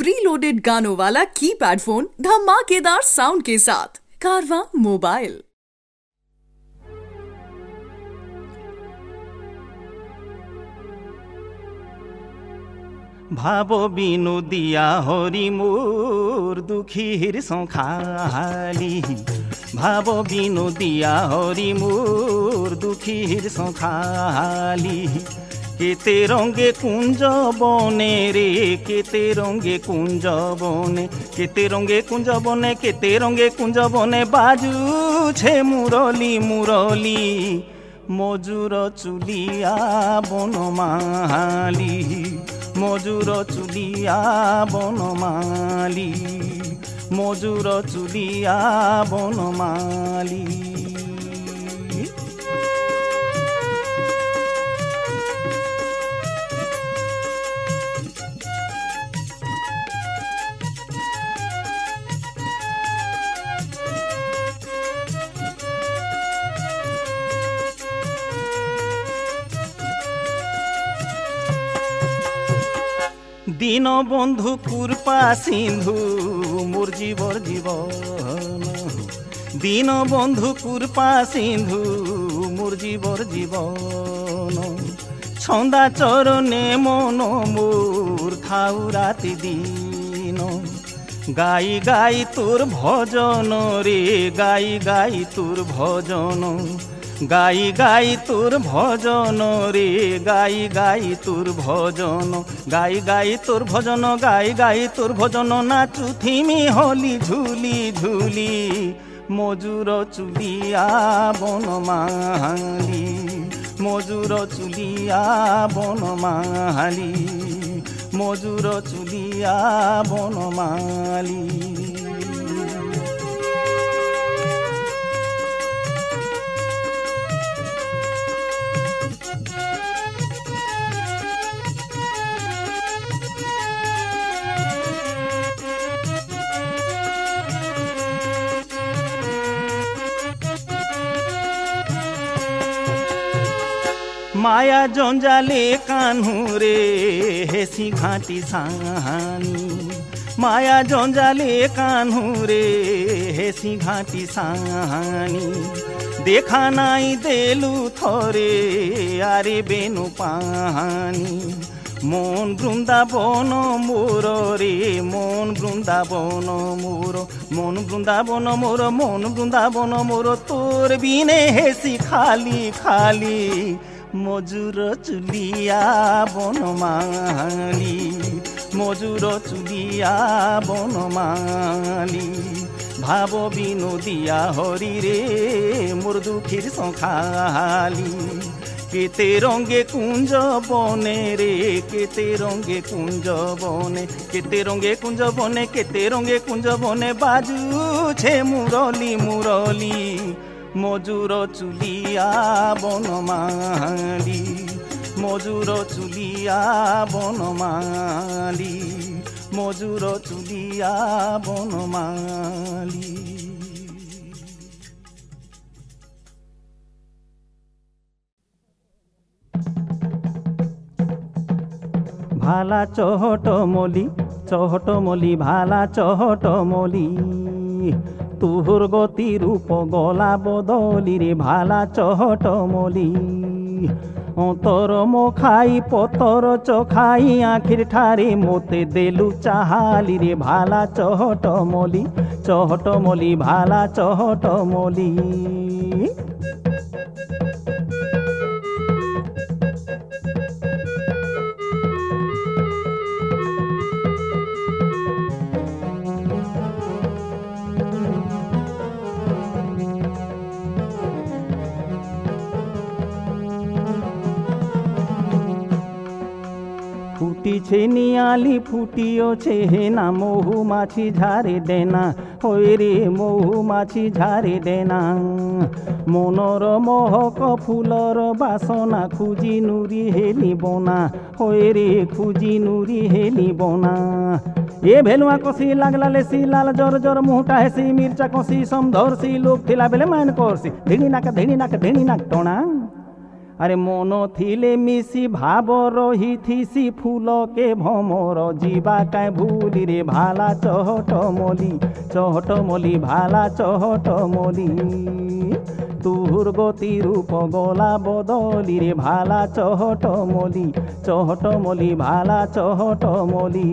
Pre loaded गानों वाला keypad phone धमाकेदार साउंड के साथ कारवा मोबाइल ভাব বিনু দিয়া হরি মোর দুঃখীর সংখালি ভাব বিনু দিয়া হরি মোর দুঃখীর সংখালি কেতে রঙ্গে কুঞ্জ বনে রে, কেতে রঙ্গে কুঞ্জ বনে কেতে রঙ্গে কুঞ্জ বনে কেতে রঙ্গে কুঞ্জ বনে বাজুছে মুরলি মুরলি। মজুর চুলিয়া বনমালি, মজুর চুলিয়া বনমালি, মজুর চুলিয়া বনমালি। দিন বন্ধু কুরপা সিন্ধু, মোর জীবর জীবন। দিন বন্ধু কুরপা সিন্ধু, মোর জীবর জীবন। ছন্দা চরণে মন মোর থাউ রাতি দিন। গাই গাই তোর ভজন রে, গাই গাই তোর ভজন। গাই গাই তোর ভজন রে, গাই গাই তোর ভজন, গাই গাই তোর ভজন, গাই গাই তোর ভজন, নাচু থিমি হলি ঝুলি ঝুলি, মজুর চুলিয়া বনমালি মজুর চুলিয়া বনমালি মজুর চুলিয়া বনমালি মায়া জঞ্জালে কানুরে হেসি ঘাটি সাহানি মায়া জঞ্জালে কানুরে হেসি ঘাটি সাহানি দেখা নাই দেলু থরে, আরে বেনু পাহানি মন বৃন্দাবন মোর রে, মন বৃন্দাবন মোর, মন বৃন্দাবন মোর, মন বৃন্দাবন মোর। তোর বিনে হেসি খালি খালি মজুর চুলিয়া বনমালি মজুর চুলিয়া বনমালি ভাব বিনোদিয়া হরি রে মোর দুঃখীর সংখালি। কেতে রঙ্গে কুঞ্জ বনে রে, কেতে রঙ্গে কুঞ্জ বনে, কেতে রঙ্গে কুঞ্জ বনে, কেতে রঙ্গে কুঞ্জ বনে, বাজুছে মুরলি মুরলি। মজুর চুলিয়া বনমালি, মজুর চুলিয়া বনমালি, মজুর চুলিয়া বনমালি। ভালা চহট মলি চহট মলি, ভালা চহট মলি। তুহুর গতি রূপ গলা বদলি রে ভালা চহট মলি অন্তর মখাই পতর চখাই আখির ঠারে মতে দেলু চাহালি রে ভালা চহট মলি চহট মলি ভালা চহট মলি ফুটিছে নিয়ালি ফুটিওছে হেনা মহু মাছি ঝাড়ে দেনা হয়ে রে মহু মাছি ঝাড়ে দেনা। মনর মহক ফুলর বাসনা, খুঁজি নুরি হেলি বনা হয়ে রে খুঁজি নুরি হেলি বনা। এ ভেলুয়া কষি লাগলা লেসি লাল জর জর মুহটা হেসি, মির্চা কষি সমধরসি লোক থিলা বেলে মাইন করসি। ধিণি নাক ধিণি নাক ধিণি নাক টଣା আরে মন থিলে মিশি ভাব রহিথিসি ফুলকে ভমর ଯିବା কায় ভুলি রে ভালা চহট মলি চহট মলি, ভালা চহট মলি। তুহুর গতি রূপ গলা বদলি রে ভালা চহট মলি চহট মলি, ভালা চহট মলি।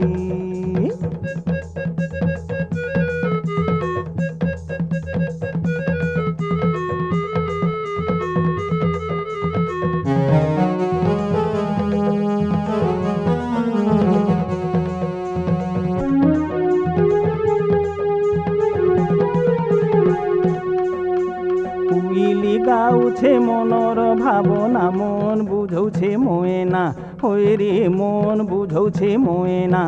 গাউছে মনর ভাবনা, মন বুঝৌছে মোয়েনা। হয়ে রে মন বুঝৌছে মোয়েনা।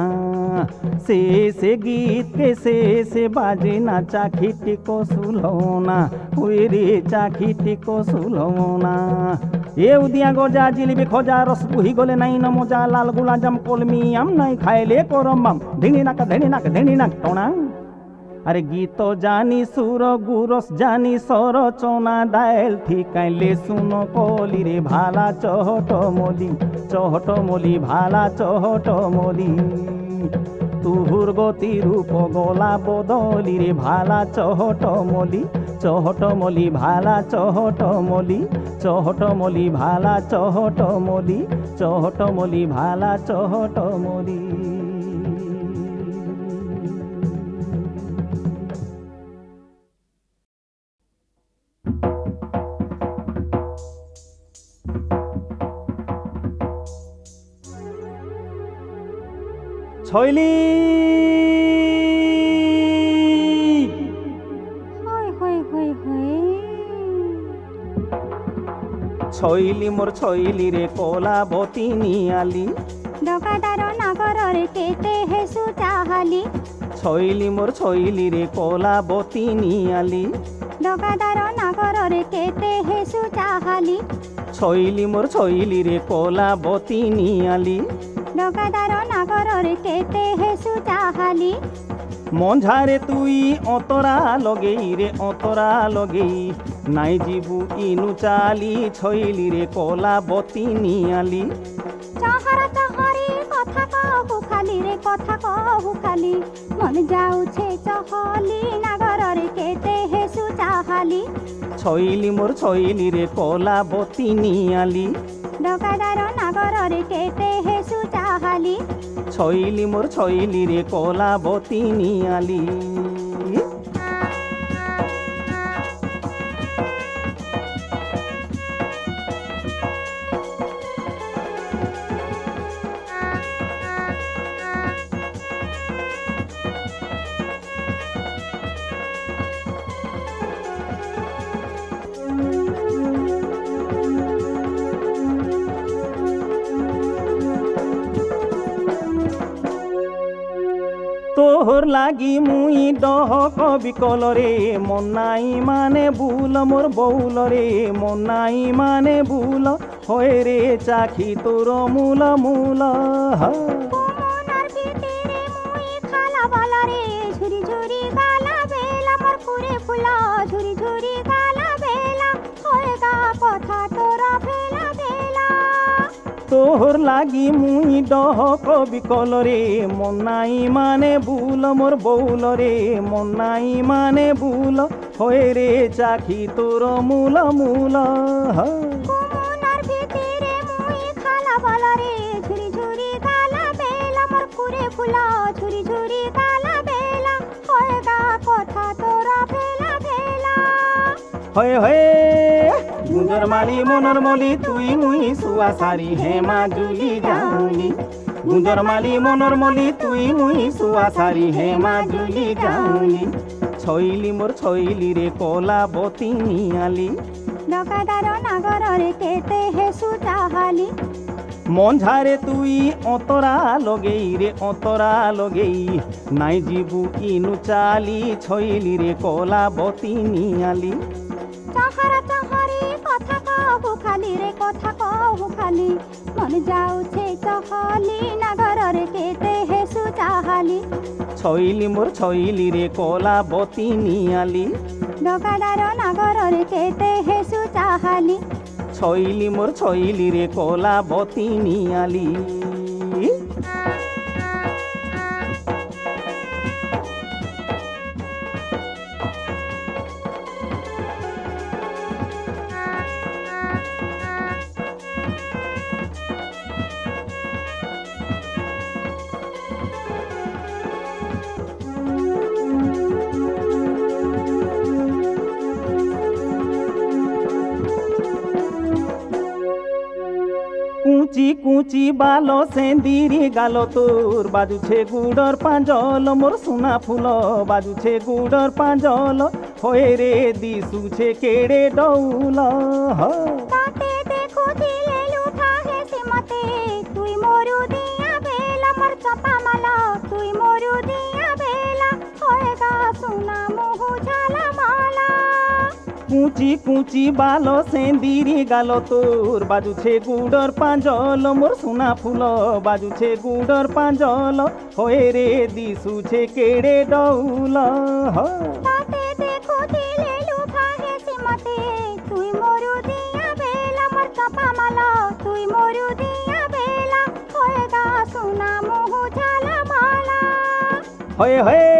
সে সে গীত কে সে সে বাজে না চাখি টিকো সুলনা হয়ে রে চাখি টিকো সুলনা এ উদিয়া গজা জিলিবি খোজা, রস পুহি গলে নাই ন মজা লালগুলা জাম কলমি আম নাই, খাইলে করম বাম। ধিনি নাক ধিনি নাক ধিনি নাক, টনা। আরে গীত জানি, সুর, গুরস জানি সরচনা ডায়েল, ঠিকাইলে শুন কলি রে ভালা চহট মলি চহট মলি, ভালা চহট মলি। তুহুর গতি রূপ গলা বদলি রে ভালা চহট মলি চহট মলি, ভালা চহট মলি চহট মলি, ভালা চহট মলি চহট মলি, ভালা চহট মলি। ছয়লি ছয়লি মোর ছইলি রে কলাবতী নিয়ালি। ডকাদার নাগর রে কেতে হেসু চাহালি। ছইলি মোর ছইলি রে কলাবতী নিয়ালি। ডকাদার নাগর রে কেতে হেসু চাহালি। ছইলি মোর ছইলি রে কলাবতী নিয়ালি। ডকাটার মোর কেতে হেসু তাহালি। মন ঝারে তুই অতরা লগেই রে অতরা লগেই। নাই জিবু ইনু চালি ছইলি রে কলা বতি নিয়ালি। চাহারা চহরি কথা কহু খালি রে কথা কহু খালি। মন যাউছে চহলি নাগরে কেতে হেসু চাহালি ছইলি মোর ছইলি রে কলা বতি নিয়ালি। ডকাদার রে কেতে হেসু চাহালি ছইলি মোর ছইলি রে কলাবতী নিয়ালি। তোহর লাগি মুই দহ কবিকলরে মনাই মন ভুল মোর বৌলরে মনাই মন নাই মানে ভুল হয়ে রে চাখি তোর মূল মূল হা। তোহর লাগি মুই ডহক বিকল রে। মন নাই মানে ভুল মোর বউল রে। মন নাই মানে ভুল হয় রে চাখি তোর মূল মূল। বেলা বেলা তোরা হয়ে হয়ে সুন্দর মানি মনর মলি তুই মুই সুয়া সারি হে মা জুলি জাউলি গুঁজর মালি মনর মলি তুই মুই সুয়া সারি হে মা জুলি জাউলি ছইলি মোর ছইলি রে কলা বতি নিয়ালি। ডকাদার নাগর রে কেতে হেসু তাহালি। মন ঝারে তুই অতরা লগেই রে অতরা লগেই। নাই জিবু ইনু চালি ছইলি রে কলা বতি নিয়ালি। চাহারা চাহারি রে কথা কও খালি। মন যাউছে চহলি না ঘরের কেতে হেসু চাহালি। ছইলি মোর ছইলি রে কলা বতি নিয়ালি। ডকাডার নাগরের কেতে হেসু চাহালি। ছইলি মোর ছইলি রে কলা বতি নিয়ালি। কুচি কুচি বালো সেন্দিরি গালো তোর, বাজুছে গুড়র পাঁজল, মোর সোনা ফুল, বাজুছে গুড়র পাঁজল, হয়ে রে দিশুছে কেড়ে ডৌল, হ। তুই মরু দিয়া বেলা, হয়ে গা সোনা মোহু ঝালা। কুচি কুচি বালো সেন্দিরি গালো তোর। বাজুছে গুড়র পাঁজল মোর সোনা ফুল। বাজুছে গুড়র পাঁজল হয়ে রে দিশুছে কেড়ে ডৌল হ। তুই মরু দিয়া বেলা মোর চপা মালা। তুই মরু দিয়া বেলা হয়ে গা সোনা মোহু ঝালা মালা। হয়ে হয়ে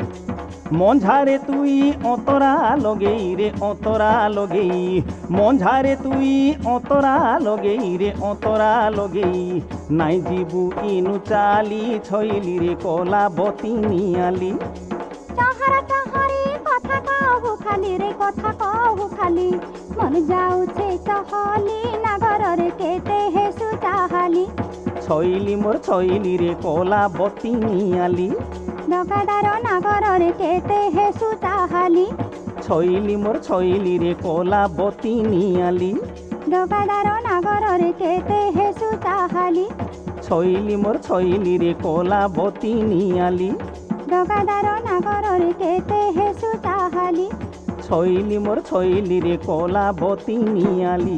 মঞ্ঝারে তুই অতরা লগেই রে অতরা লগেই। মঞ্ঝারে তুই অতরা লগেই রে অতরা লগেই। নাই জীবু ইনু চালি ছইলি রে কলা বতি নিয়ালি। টাহারা টাহারি কথা কহু খালি রে কথা কহু খালি। মন যাউছে চহলি নাগরের কেতে হেসু চাহালি ছইলি মোর ছইলি রে কলা বতি নিয়ালি। দগাদার নাগরের কেতে হেসু তাহালি ছইলি মোর ছইলি রে কলাবতী নিয়ালি দগাদার নাগরের কেতে হেসু তাহালি ছইলি মোর ছইলি রে কলাবতী নিয়ালি দগাদার নাগরের কেতে হেসু তাহালি ছইলি মোর ছইলি রে কলাবতী নিয়ালি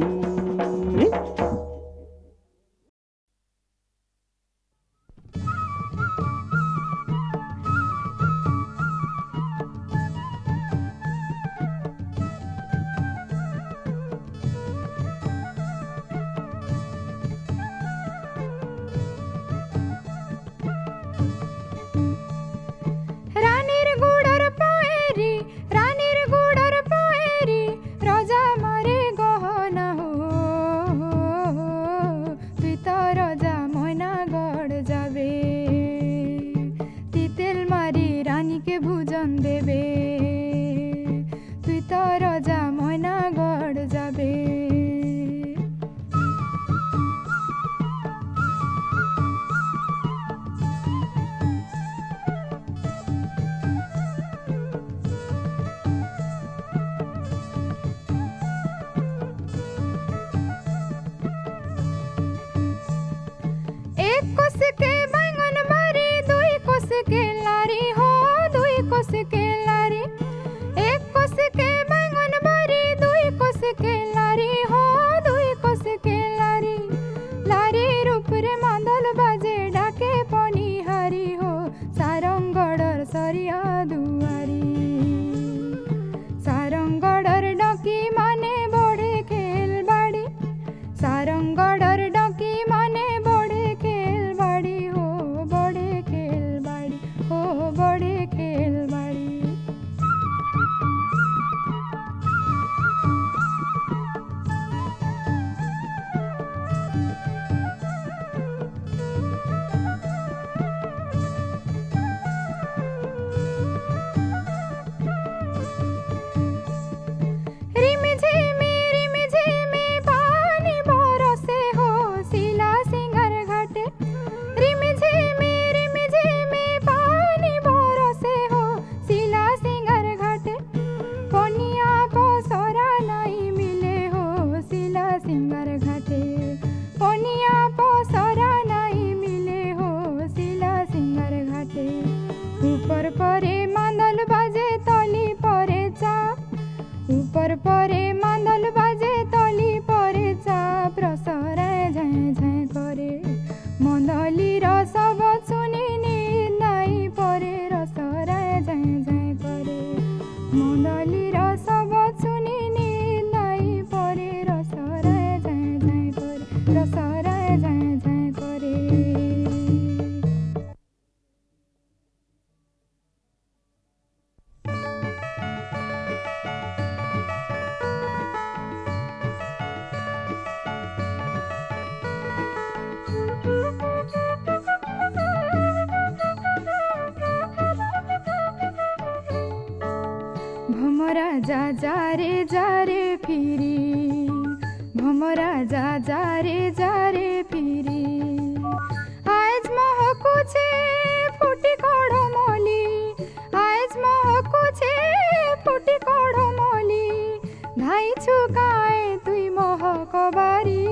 ধাই ছুকায় তুই মহক বাড়ি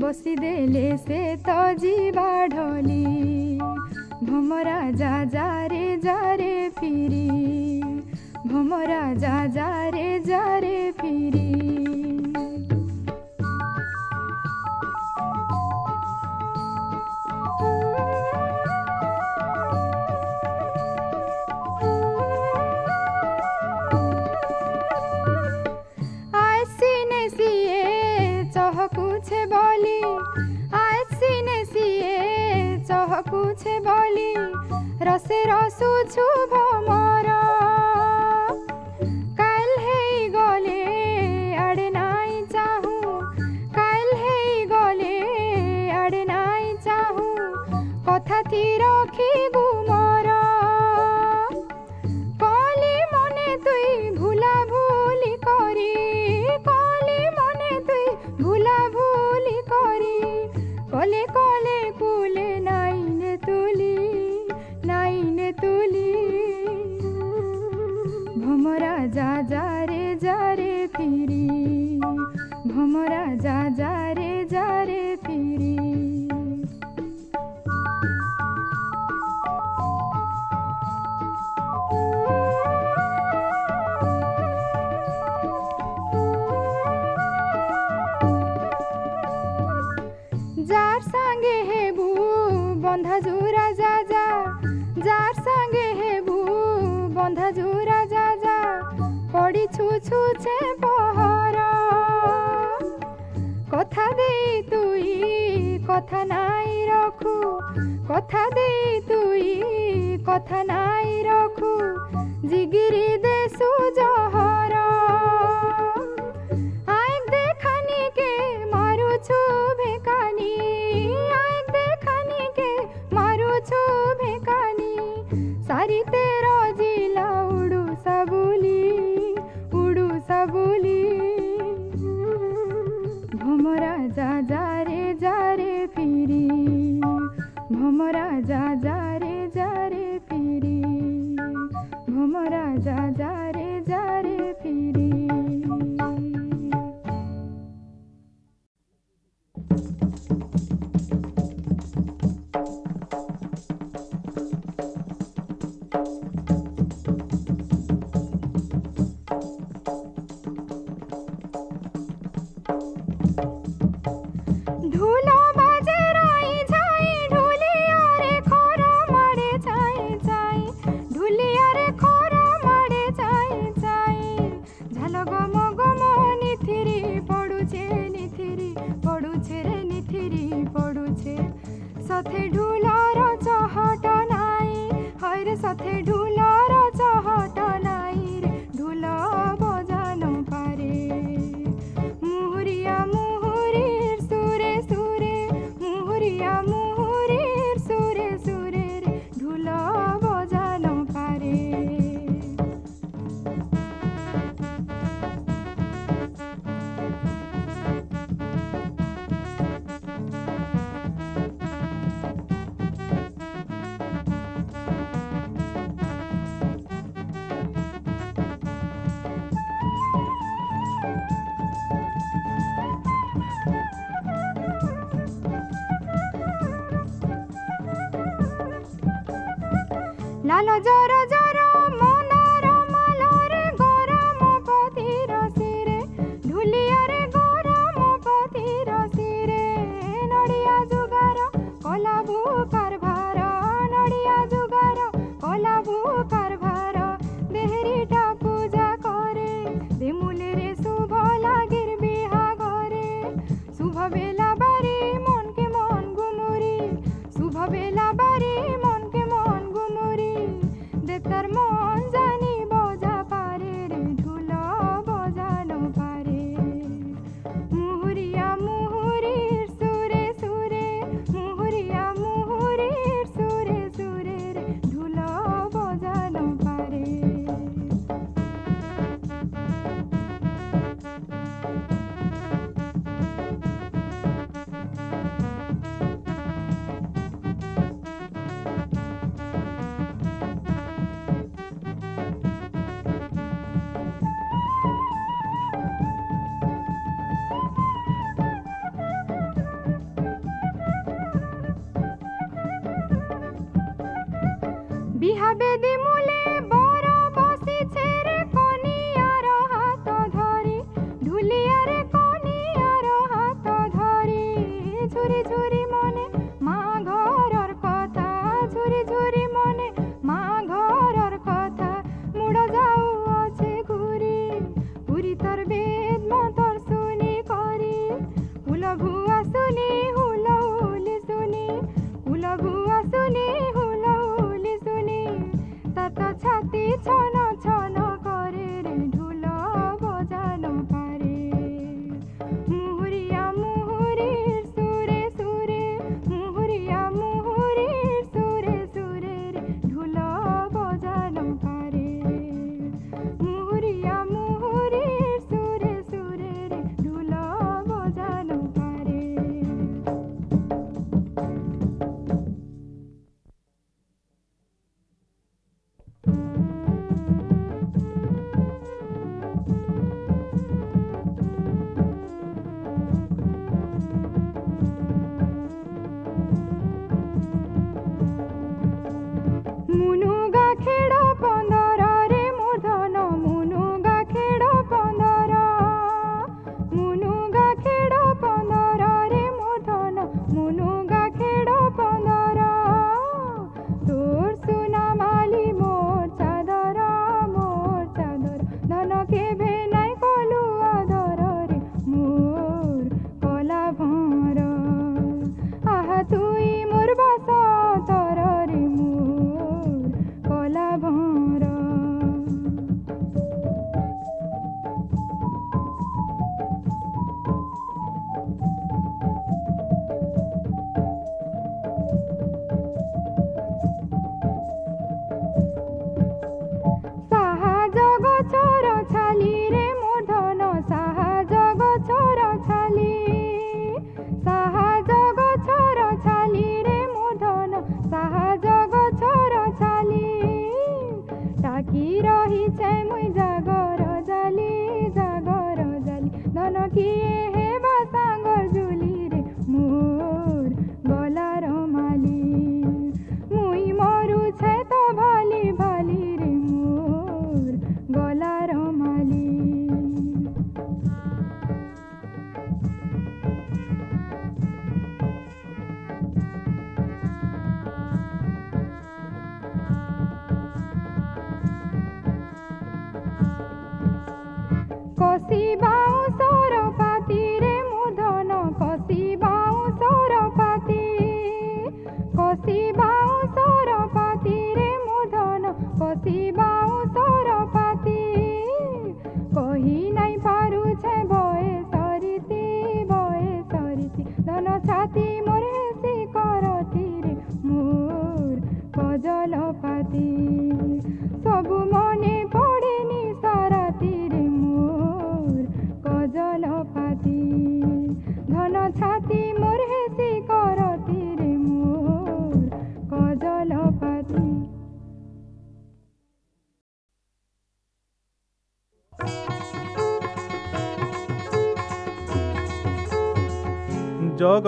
বসি দেলে সে তো জিবা ঢলি ভমরা যা যা রে যা রে ফিরি। ভমরা যা যা রে যা রে ফিরি। সঙ্গে হেবু বন্ধা জুরা যা যা। যার সঙ্গে হেবু বন্ধা জুরা যা যা। পড়ি ছু ছুছে পহর। কথা দেই তুই, কথা নাই রখু। কথা দেই তুই, কথা নাই রখু। জিগিরি দেশু জহর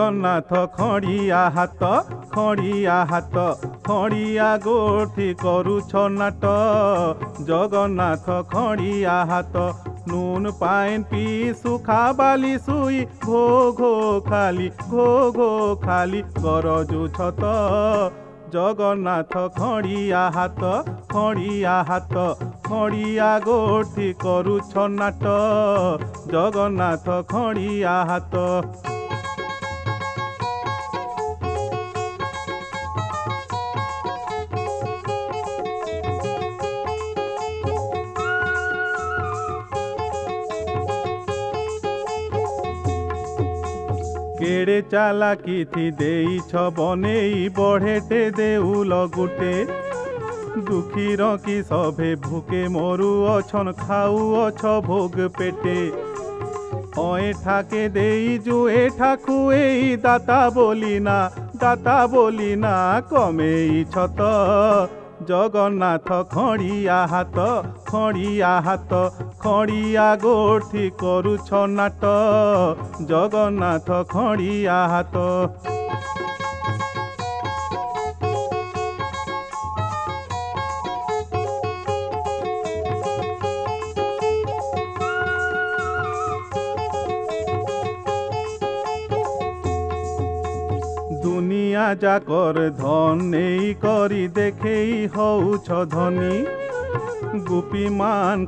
জগন্নাথ খড়িয়া হাত খড়িয়া হাত খড়িয়া গোঠি করুছ নাট জগন্নাথ খড়িয়া হাত নুন পাইন পি সুখা বালি সুই ঘো ঘো খালি ঘো ঘো খালি গরজুছ তো জগন্নাথ খড়িয়া হাত খড়িয়া হাত খড়িয়া গোঠি করুছ নাট জগন্নাথ খড়িয়া হাত চালাকি থি দেই ছবনেই বঢ়েটে দেউল গুটে দুখী রকি সভে ভুকে মরু অছন খাউ অছ ভোগ পেটে। অয়ে অয়েঠাকে দেই জু এ এঠাকু এই দাতা বলি না দাতা বলি না কমেই ছত। জগন্নাথ খড়িয়া হাত খড়িয়া হাত খড়িয়া গোর্থি করুছ নাট জগন্নাথ খড়িয়া হাত। যাকর ধন নেই করি দেখেই হউছ ধনী গোপী মান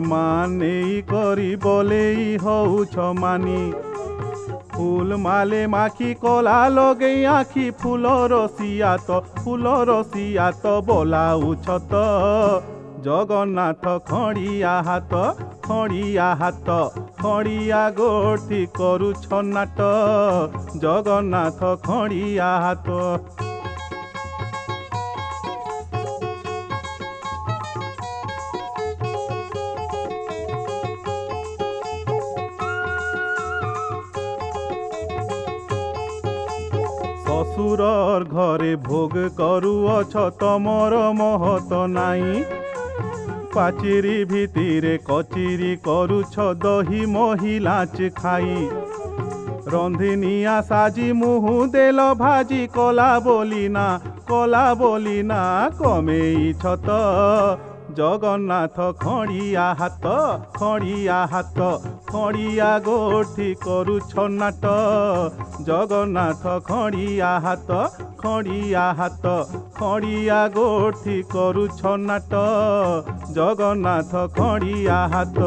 মানেই করি বলেই হউছ মানি ফুল মালে মাখি কলা লগে আখি, ফুল রসিয়াত ফুল রসিয়াত বলাউছ তো ଜଗନ୍ନାଥ ଖଣିଆ ହାତ ଖଣିଆ ହାତ ଖଣିଆ ଗୋଟି କରୁଛ ନାଟ। ଜଗନ୍ନାଥ ଖଣିଆ ହାତ। ଶ୍ୱଶୁର ଘରେ ଭୋଗ କରୁଅଛ ତମର ମହତ ନାଇଁ পাচিরি ভিতিরে কচিরি করুছ দহি মহিলাচ খাই। রন্ধিনিয়া সাজি মুহু দেল ভাজি, কলা বলি না, কলা বলি না কমেইছ ছত জগন্নাথ খড়িয়া হাত খড়িয়া হাত খড়িয়া গোঠি করুছ নাট। জগন্নাথ খড়িয়া হাত খড়িয়া হাত, খড়িয়া গোঠি করুছ নাট। জগন্নাথ খড়িয়া হাত।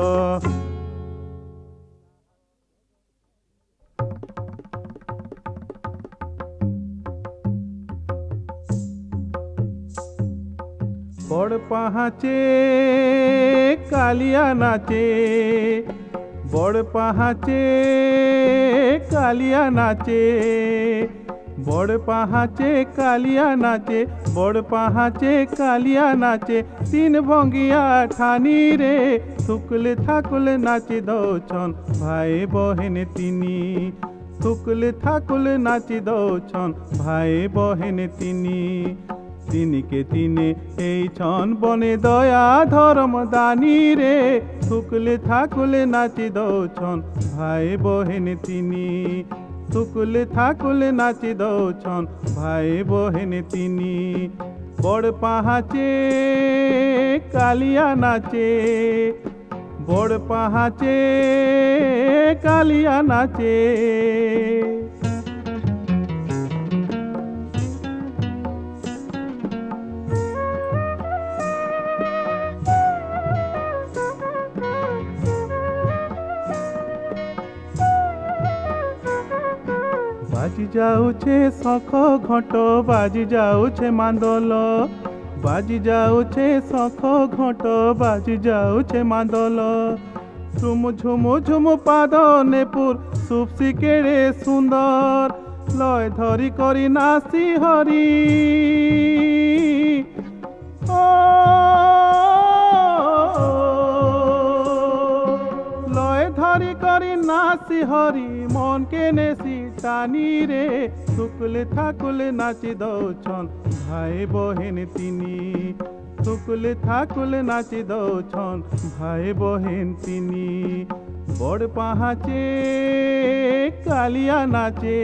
বড় পাহাচে, কালিয়া নাচে বড় পাহাচে, কালিয়া নাচে। বড় পাহাচে, কালিয়া নাচে, বড় পাহাচে, কালিয়া নাচে। তিন ভঙ্গিয়া ঠানি রে থুকলে থাকুলে নাচি দৌছন ভাই বহেন তিনি থুকলে থাকুলে নাচি দৌছন ভাই বহেন তিনি তিনিকে তিনে এই ছন বনে দয়া ধর্ম দানি রে। থুকলে থাকুলে নাচি দৌছন ভাই বহেন তিনি। থুকলে থাকুলে নাচি দৌছন ভাই বহেন তিনি। বড় পাহাচে কালিয়া নাচে। বড় পাহাচে কালিয়া নাচে। যাউছে শখ ঘট বাজি যাউছে মাদল। বাজি যাউছে শখ ঘট বাজি যাউছে মাদল। ঝুম ঝুম ঝুম পাদ নেপুর সুপসি কেড়ে সুন্দর। লয় ধরি করি নাসি হরি। লয় ধরি করি নাচি হরি। মন কে নেসি টানি রে, শুকুলে থাকুলে নাচি দৌছন, ভাই বহেন তিনি। শুকুলে থাকুলে নাচি দৌছন, ভাই বহেন তিনি। বড় পাহাচে, কালিয়া নাচে।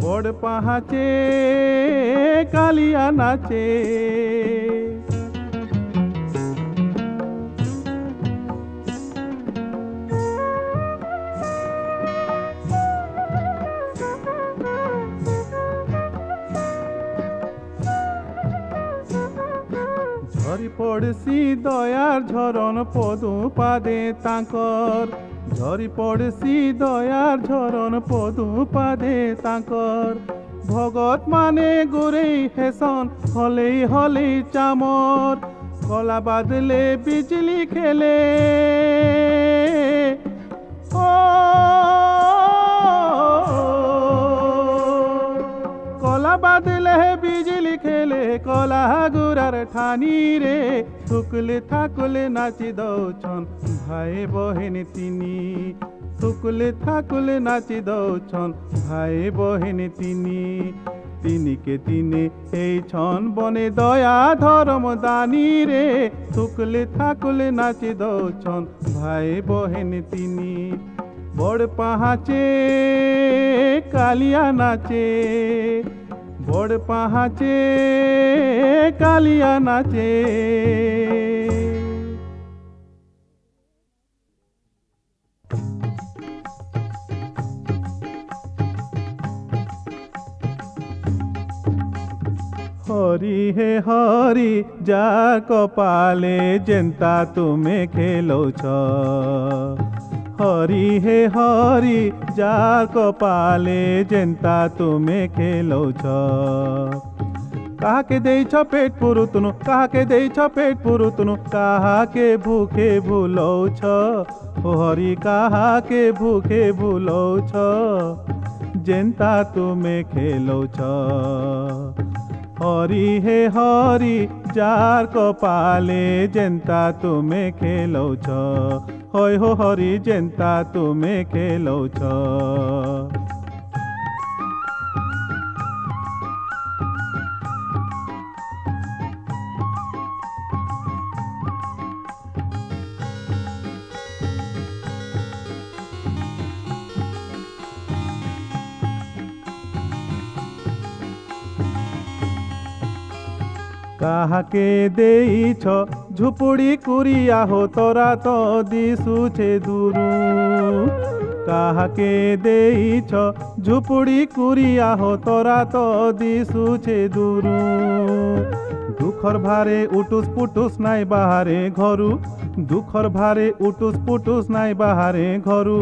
বড় পাহাচে, কালিয়া নাচে। পড়ছি দয়ার ঝরণ পদু পাদে তাঙ্কর ঝরি পড়ছি দয়ার ঝরণ পদু পাদে তাঙ্কর ভগত মানে গোরেই হেসন, হলেই হলেই চামর। কলা বাদলে বিজলি খেলে। ও কলা বাদলে বিজলি খেলে কলা গুরার ঠানি রে। থুকলে থাকলে নাচি দৌছন, ভাই বহেন তিনি। থুকলে থাকলে নাচি দৌছন, ভাই বহেন তিনি। তিনিকে তিনি এই ছন বনে দয়া ধর্ম দানি রে। থুকলে থাকলে নাচি দৌছন, ভাই বহেন তিনি। বড় পাহাচে, কালিয়া নাচে। বড় পাহাচে কালিয়া নাচে হরি হে হরি যা কপালে জেন্তা তুমে খেলছ हरी हे हरी जार को पाले जेंता तुमे खेलो कहा के दे पेट पुरुतुनु कहा के दे पेट पुरुतुनु कहा के भूखे भूलो हरी कहा के भूखे भूलो जेंता तुम्हें खेलो हरी हे हरी जार को पाले जेंता तुमे खेलो छो। হয় হো হরি জেন্তা তুমে খেলৌছ কাহাকে দেইছ ঝুপুড়ি কুরিয়া তোরা তো দিশুছে দুরু। কাহাকে দেইছ, ঝুপুড়ি কুরিয়া তোরা তো দিশুছে দুরু। দুঃখর ভারে উটুস পুটুস নাই বাহারে ঘরু। দুঃখর ভারে উটুস পুটুস নাই বাহারে ঘরু।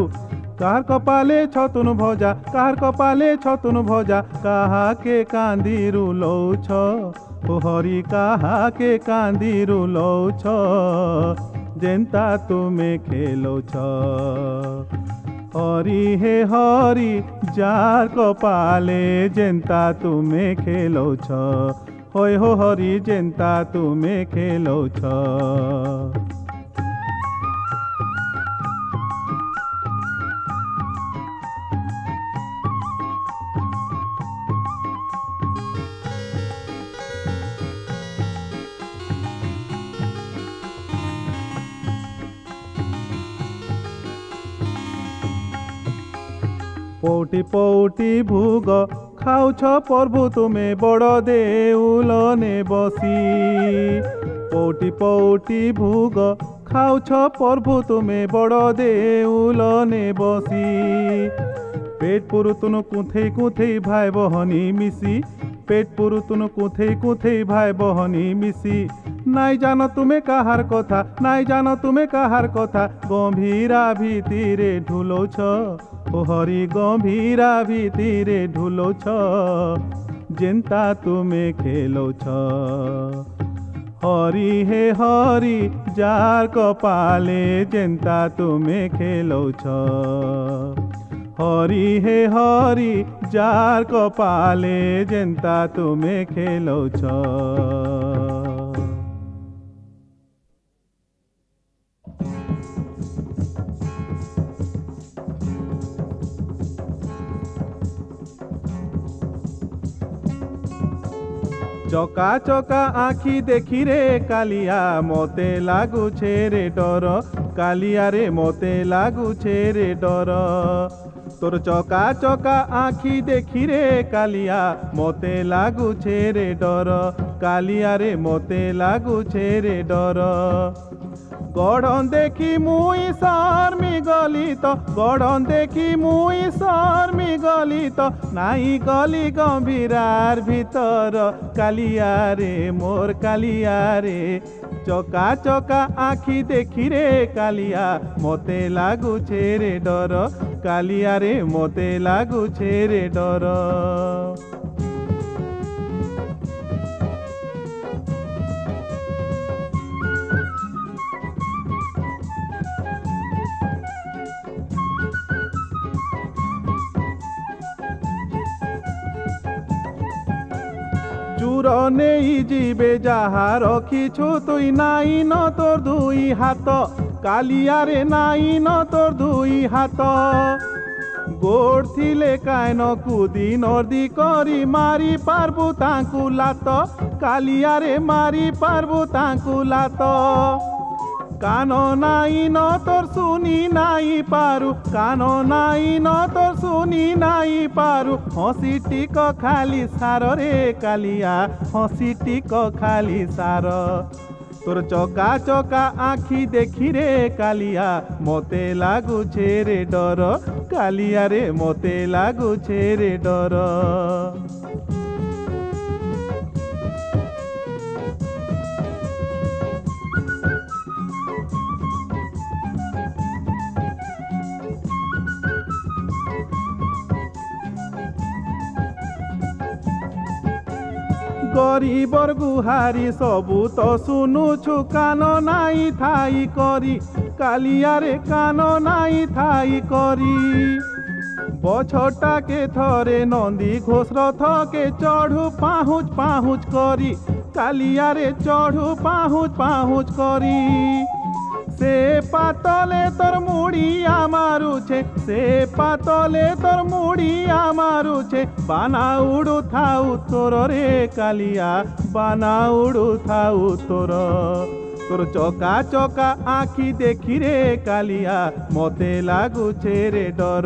কাহার কপালে ছতুন ভজা কাহার কপালে ছতুন ভজা, কাহাকে কান্দিরু লৌছ? ও হরি কাহাকে কান্দিরু লৌছ যেন্তা তুমে খেলৌছ হরি হে হরি যার কপালে যেন্তা তুমে খেলৌছ হয় হো হরি যেন্তা তুমে খেলৌছ পৌটি পৌটি ভোগ। খাউছ প্রভু তুমি বড় দেউলনে বসি। পৌটি পৌটি ভোগ। খাউছ প্রভু তুমি বড় দেউলনে বসি। পেট পুরুতুনু কুথেই কুথেই ভাই বহনি মিশি। পেট পুরুতুনু কুথেই কুথেই ভাই বহনি মিশি। নাই জানো তুমি কাহার কথা, নাই জানো তুমি কাহার কথা। গম্ভীরা ভিতিরে ঢুলৌছ, ও হরি গম্ভীরা ভিতিরে ঢুলৌছ যেন্তা তুমি খেলৌছ। হরি হে হরি, যার কপালে যেন্তা তুমি খেলৌছ। হরি হে হরি, যার কপালে যেন্তা তুমি খেলৌছ। ଚକା ଚକା ଆଖି ଦେଖିରେ କାଲିଆ ମୋତେ ଲାଗୁଛେ ରେ ଡର। କାଲିଆରେ ମୋତେ ଲାଗୁଛେ ରେ ଡର। তোর চকা চকা আখি দেখি রে কালিয়া। মতে লাগুছে রে ডর, কালিয়া রে, মতে লাগুছে রে ডর। গড়ন দেখি মুই শর্মি গলিত গড়ন দেখি মুই শর্মি গলিত নাই গলি গম্ভীরার ভিতর। কালিয়া রে, মোর কালিয়া রে ଚକା ଚକା ଆଖି ଦେଖିରେ କାଲିଆ ମୋତେ ଲାଗୁଛେ ରେ ଡର। କାଲିଆରେ ମୋତେ ଲାଗୁଛେ ରେ ଡର। নেই জীবে যাহার কিছু তুই নাই ন তোর দুই হাত। কালিয়ারে নাই ন তোর দুই হাত। গড়ছিলে কেন কুদিন অর্দি করি মারি পারবু তাঁকু লাত। কালিয়ারে মারি পারবু তাঁকু লাত। কান নাই ন তোর শুনি নাই পারু। কান নাই ন তোর শুনি নাই পারু। হসি টিক খালি সার রে কালিয়া। হসি টিক খালি সার। তোর চকা চকা আখি দেখি রে কালিয়া। মতে লাগুছে রে ডর। কালিয়া রে মতে লাগুছে রে ডর। গরিবর গুহারি সবু তো শুনুছু কান নাই থাই করি, কালিয়ারে কান নাই থাই করি। বছরটাকে থরে নন্দী ঘোষ রথকে চড়ু পাহুচ পাহুচ করি, কালিয়ারে চড়ু পাহুচ পাহুচ করি। সে পাতলে তোর মুড়িয়া মারুছে সে পাতলে তোর মুড়িয়া মারুছে বানা উড়ু থাউ তোর রে কালিয়া, বানা উড়ু থাউ তোর। তোর চকা চকা আখি দেখি রে কালিয়া, মতে লাগুছে রে ডর।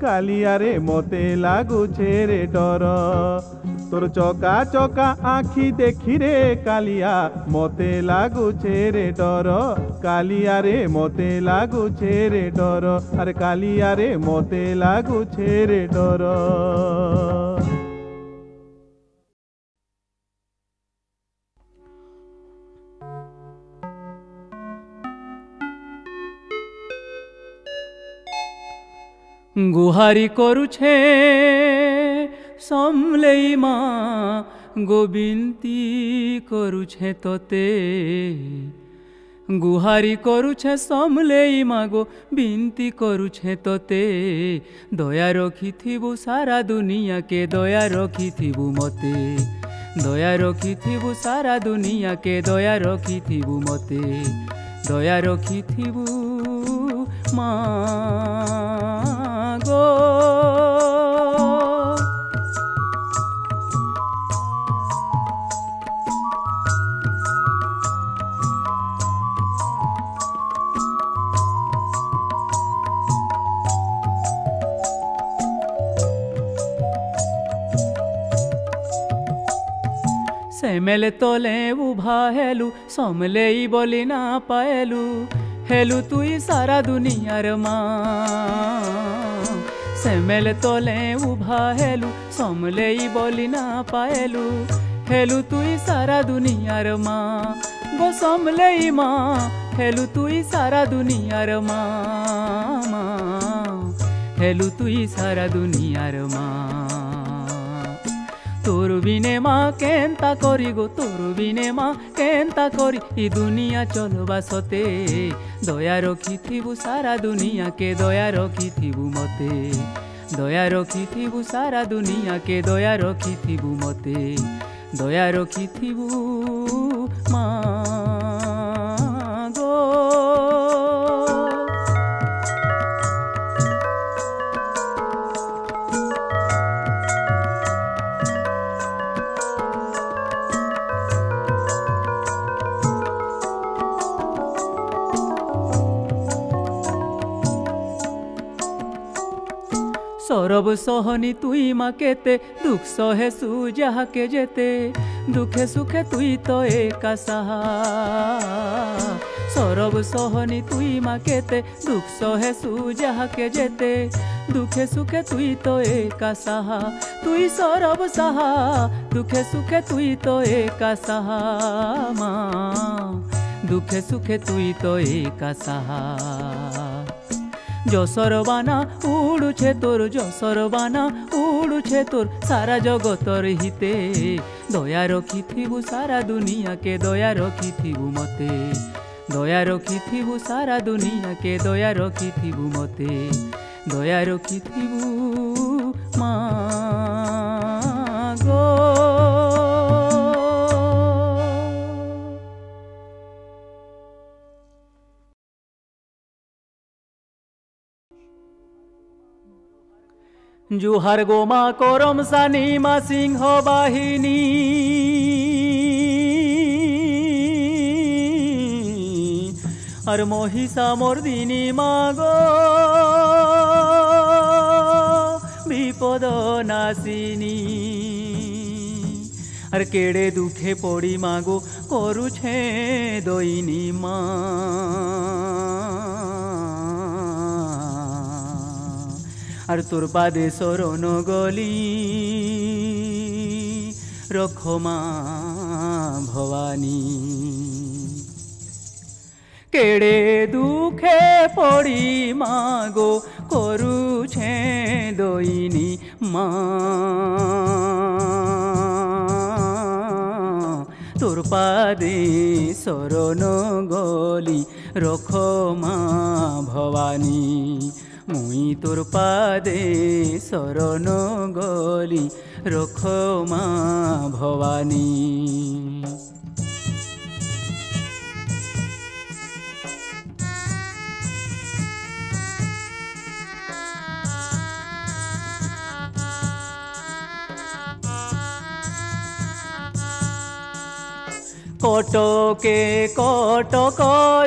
কালিয়া রে, মতে লাগুছে রে ডর। ତୋର ଚକା ଚକା ଆଖି ଦେଖିରେ କାଲିଆ। ମତେ ଲାଗୁଛେ ରେ ଡର। କାଲିଆରେ ମତେ ଲାଗୁଛେ ରେ ଡର। ଆରେ କାଲିଆରେ ମତେ ଲାଗୁଛେ ରେ ଡର। ଗୁହାରି କରୁଛେ। સમલયમાં ગોવિંતી કરું છે તો গুহারি করুছে, সমলেই মা গো বিনতি করুছে তোতে। দয়া রখিথিবু সারা দুনিয়াকে, দয়া রখিথিবু মতে। দয়া রখিথিবু সারা দুনিয়াকে, দয়া রখিথিবু মতে। দয়া রখিথিবু মাগো ಮೇಲೆ ತೊಲೆವು ಭಾ ಹೆಲು बोली ना ನಾ ಪಾಯಲು तु सारा दुनिया मा। से सेमेल तोले उभा हेलू सोमले बोली ना पायलू। हेलू तू सारा दुनिया रमा गो सोमले माँ। हेलू तू सारा दुनिया रमा हेलू तू सारा दुनिया मा। তোর মা কেনতা করি গো? তোর মা কেনতা করি? ই দুনিয়া চলবা সতে। দয়া রখিথিবু, সারা দুনিয়াকে দয়া রখিথিবু মতে। দয়া রখিথিবু, সারা দুনিয়াকে দয়া রখিথিবু মতে। দয়া রখিথিবু মা গো। সরব সহনি তুই মা কেতে দুঃখ সহে সু যাহাকে যেতে, দুঃখে সুখে তুই তো একা সাহা। সরব সহনি তুই মা কেতে দুঃখ সহে সু যাহাকে যেতে, দুঃখে সুখে তুই তো একা সাহা। তুই সরব সাহা, দুঃখে সুখে তুই তো একা সাহা মা। দুঃখে সুখে তুই তো একা সাহা। যশোর বানা, উড়ুছে তোর যশোর বানা, উড়ুছে তোর সারা জগতর হিতে। দয়া রখিথিবু সারা দুনিয়াকে, দয়া রখিথিবু মতে। দয়া রখিথিবু সারা দুনিয়াকে, দয়া রখিথিবু মতে। দয়া রখিথিবু মা জুহার গোমা করম সানি, মা সিংহ বাহিনী। আর মহিষা মর্দিনী মা গো, বিপদ নাসিনী। আর কেড়ে দুঃখে পড়ি মাগো করুছে দইনি মা। আর তোর পাদে শরণ গলি। রক্ষমা ভবানী। কেড়ে দুঃখে পড়ি মাগো করুছে দইনি মা। তোর পাদে শরণ গলি রক্ষমা ভবানী। মুই তোর পাদে শরণ গলি রক্ষমা ভবানী কটকে কটক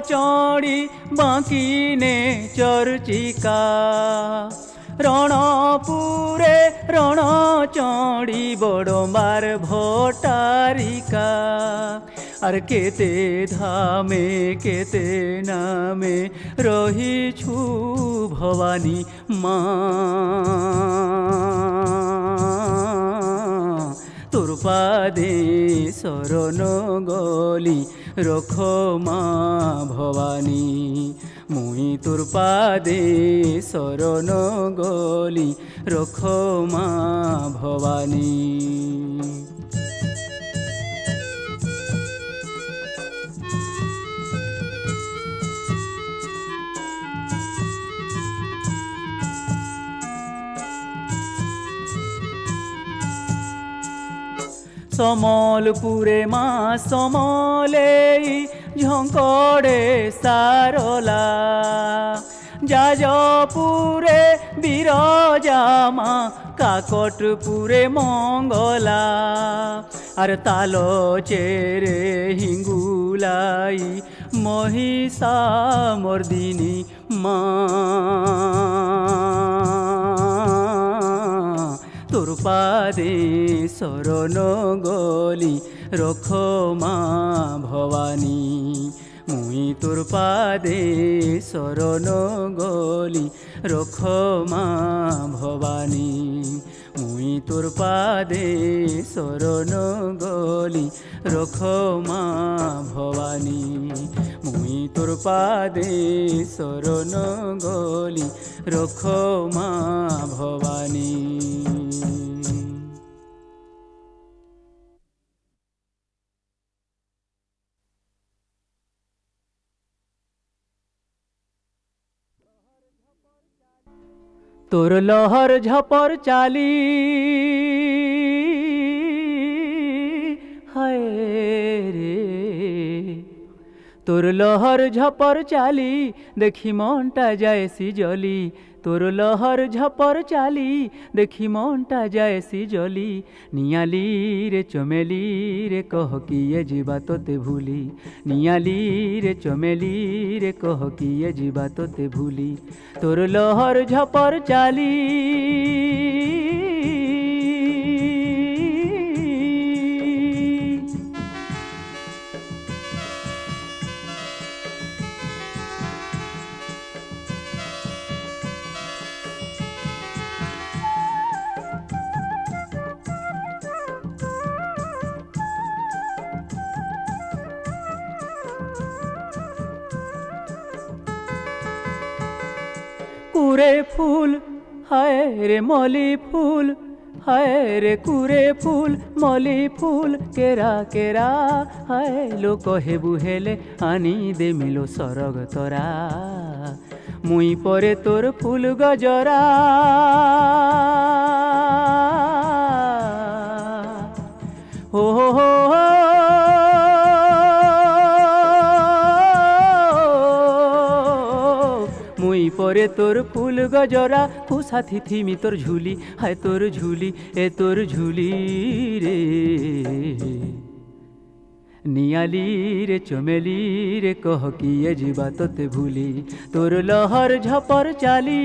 চড়ি বাঁকিনে চর্চিকা রণপুরে রণ চড়ি বড়মার ভটারিকা আর কেতে ধামে কেতে নামে রহিছু ভবানী মা তোর পাদে শরণ গলি রখ মা ভবানী। মুই তোর পাদে শরণ গলি রখ মা ভবানী। সমলপুরে মা সমলেই ঝঙ্কড়ে সারলা। যাজপুরে বিরজা মা কাকটপুরে মঙ্গলা। আর তালো চেরে হিঙ্গুলাই মহিষা মর্দিনী মা। তোর পাদে শরণ গলি রখ মা ভবানী। মুই তোর পাদে শরণ গলি রখ মা ভবানী। মুই তোর পাদে শরণ গলি, রখ মা ভবানী। মুই তোর পাদে শরণ গলি, রখ মা ভবানী। তোর লহর ঝপর চালি। হায় তোর লহর ঝপর চালি দেখি মনটা যায় সি জলি। তোর লহর ঝপর চালি, দেখি মনটা যায় সি জলি নিয়ালি রে চমেলি রে কহ, কিয়ে যা তোতে ভুলি। নিয়ালি রে চমেলি রে কহ, কিয়ে যা তোতে ভুলি। তোর লহর ঝপর চালি। রে মলি ফুল, হায় রে কুরে ফুল, মলি ফুল, কেরা কেরা, হায় লোক হেবু হেলে আনি দে মিলো সরগ তরা। মুই পরে তোর ফুল গজরা হো হো তোর ফুল গজরা খুসাথি থিথিমি তোর ঝুলি, হায় তোর ঝুলি, এ তোর ঝুলি রে। নিয়ালি রে চমেলি রে কহ কিয়ে ଯିବା তোতে ভুলি, তোর লহর ঝপর চালি।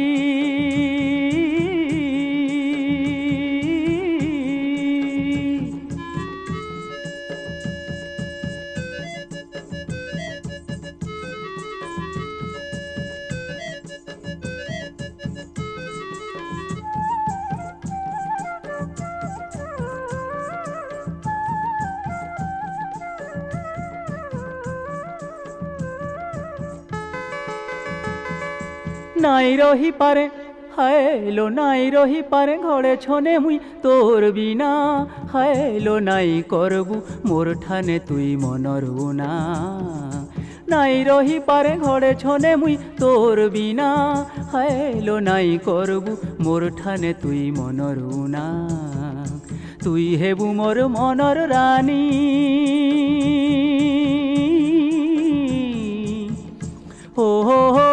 নাই রহি পারে হায়লো নাই রহি পারে, ঘরে ছনে মুই তোর বিনা। হায়লো নাই করবু মোর ঠানে তুই মনর না নাই রহি পারে, ঘরে ছনে মুই তোর বিনা। হায়লো নাই করবু মোর ঠানে তুই মনর না তুই হেবু মোর মনর রানী। হো হো হো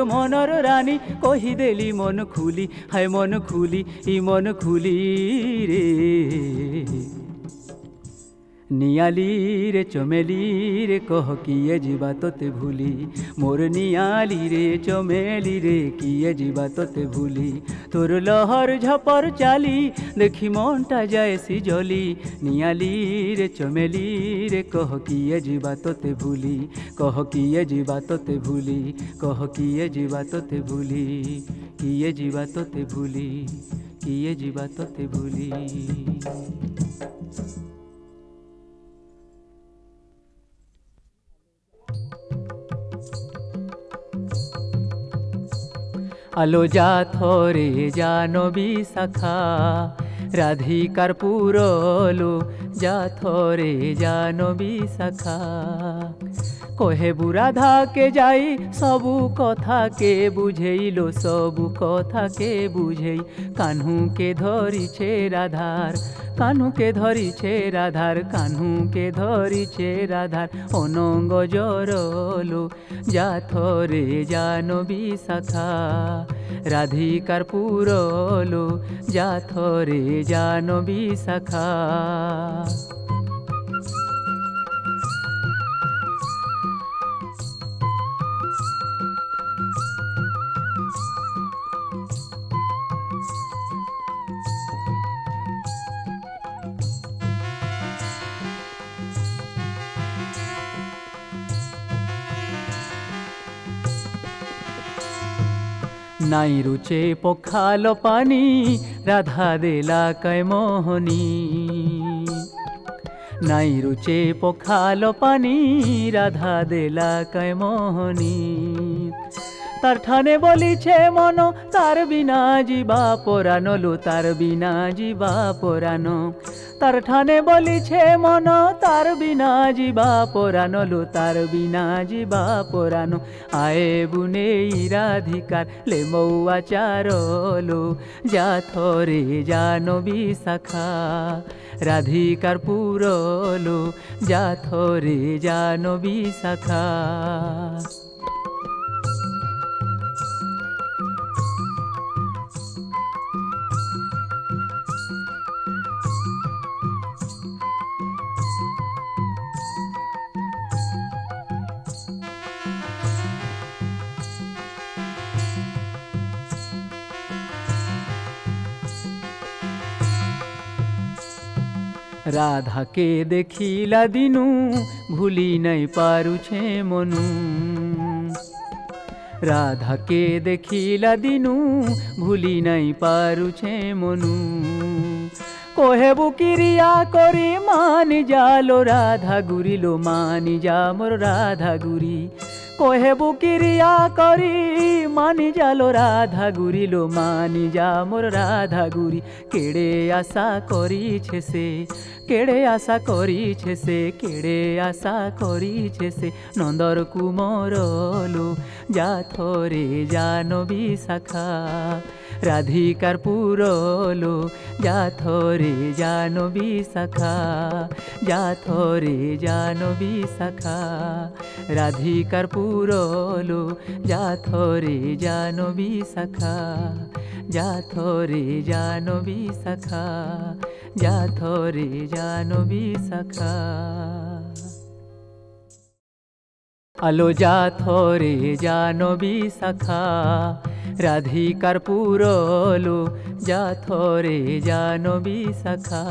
মোর মনর রানী কহিদেলি মন খুলি হায় মন খুলি ই মন খুলি রে নিয়ালির চমেলির কহ কিয়ে যিবা তোতে ভুলি? মোর নিয়ালির চমেলির কিয়ে যিবা তোতে ভুলি? তোর লহর ঝপর চালি, দেখি মনটা যায় সি জলি নিয়ালির চমেলির কহ কিয়ে যিবা তোতে ভুলি? কহ কিয়ে যিবা তোতে ভুলি? কহ কিয়ে যিবা তোতে ভুলি? কিয়ে যিবা তোতে ভুলি? কিয়ে যিবা তোতে ভুলি? আলো যা থরে জানবি শাখা রাধিকার পুরলো যা থরে জানবি শাখা কহেবু রাধাকে যাই সবু কথাকে বুঝেইল সবু কথাকে বুঝেই কাহ্নুকে ধরিছে রাধার কাহ্নুকে ধরিছে রাধার কাহ্নুকে ধরিছে রাধার অনঙ্গ জরলো যা থরে জানবি শাখা রাধিকার পুরলো যা থরে জানবি শাখা নাই রুচে পখাল পানি, রাধা দেলা কয় মোহনী। নাইরুচে পখাল পানি, রাধা দেলা কয় মোহনী। তার ঠানে বলিছে মন, তার বিনা জীবা পরানো লো তার বিনা জীবা পরানো তার ঠানে বলিছে, মন তার বিনা জীবা পরানো লো তার বিনা জীবা পরানো আয়ে বুনে ইরাধিকার, লে মৌয়া চারলো যা থরে জানো শাখা রাধিকার পুরলো যা থরে জানো শাখা রাধাকে দেখিলা দিনু, ভুলি নাই পারুছে মনু। রাধাকে দেখিলা দিনু, ভুলি নাই পারুছে মনু। কহেবু কিরিয়া করি মানি যালো রাধা গুরিলো, মানি যা মোর রাধা গুরি। কহেবু কিরিয়া করি মানি যালো রাধা গুরিলো মানি যা মোর রাধা গুরি কেড়ে আশা করিছে সে কেড়ে আশা করিছে সে কেড়ে আশা করিছে সে নন্দর কুমরলো যা থরে জানবি শাখা রাধিকার পুরলো যা থরে জানবি শাখা যা থরে জানবি শাখা রাধিকার পুরলো যা থরে জানবি শাখা যা থরে জানবি শাখা যা থরে জানবি শাখা আলো যা থরে জানবি শাখা রাধিকার পুরলো যা থরে জানবি শাখা